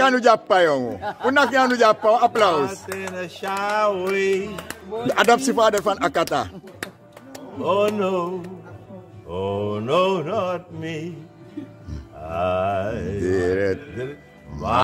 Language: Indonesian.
kan nu japa yongu o nak ya nu jàppa o applaus Martin si fader fan akata Oh no, oh no, not me. I did it.